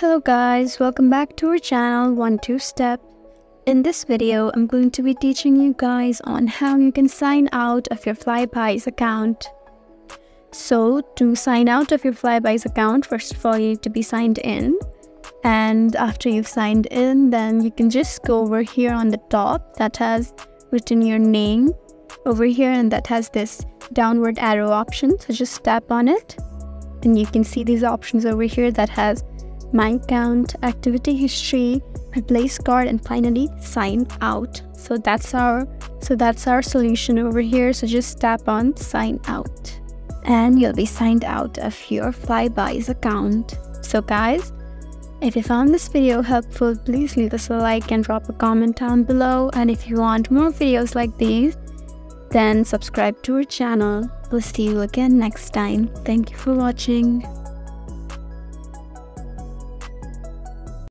Hello guys, welcome back to our channel One Two Step. In this video, I'm going to be teaching you guys on how you can sign out of your Flybuys account. So to sign out of your Flybuys account, first of all you need to be signed in. And after you've signed in, then you can just go over here on the top that has written your name over here and that has this downward arrow option. So just tap on it and you can see these options over here that has my account, activity history, place card, and finally sign out. So that's our so that's our solution over here. So just tap on sign out and you'll be signed out of your Flybuys account. So guys, if you found this video helpful, please leave us a like and drop a comment down below. And if you want more videos like these, then subscribe to our channel. We'll see you again next time. Thank you for watching.